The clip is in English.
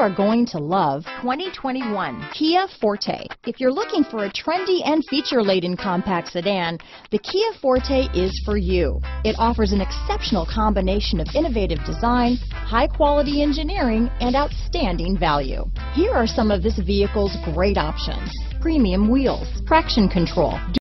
are going to love 2021 Kia Forte. If you're looking for a trendy and feature-laden compact sedan, the Kia Forte is for you. It offers an exceptional combination of innovative design, high-quality engineering, and outstanding value. Here are some of this vehicle's great options. Premium wheels, traction control,